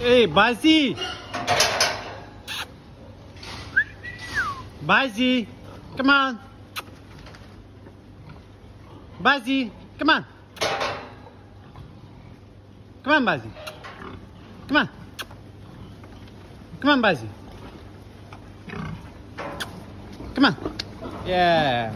Hey, Bazi. Bazi, come on. Bazi, come on. Come on, Bazi. Come on. Come on, Bazi. Come on. Yeah.